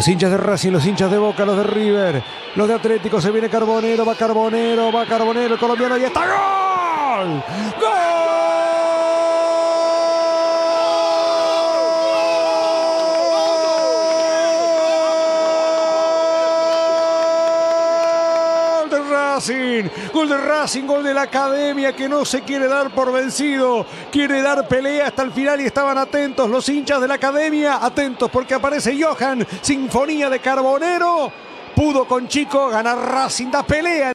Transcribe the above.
Los hinchas de Racing, los hinchas de Boca, los de River, los de Atlético, se viene Carbonero, va Carbonero, va Carbonero, el colombiano y está gol. ¡Gol! de Racing, gol de Racing, gol de la academia que no se quiere dar por vencido, quiere dar pelea hasta el final y estaban atentos los hinchas de la academia, atentos porque aparece Johan, Sinfonía de Carbonero, pudo con Chico ganar Racing, da pelea.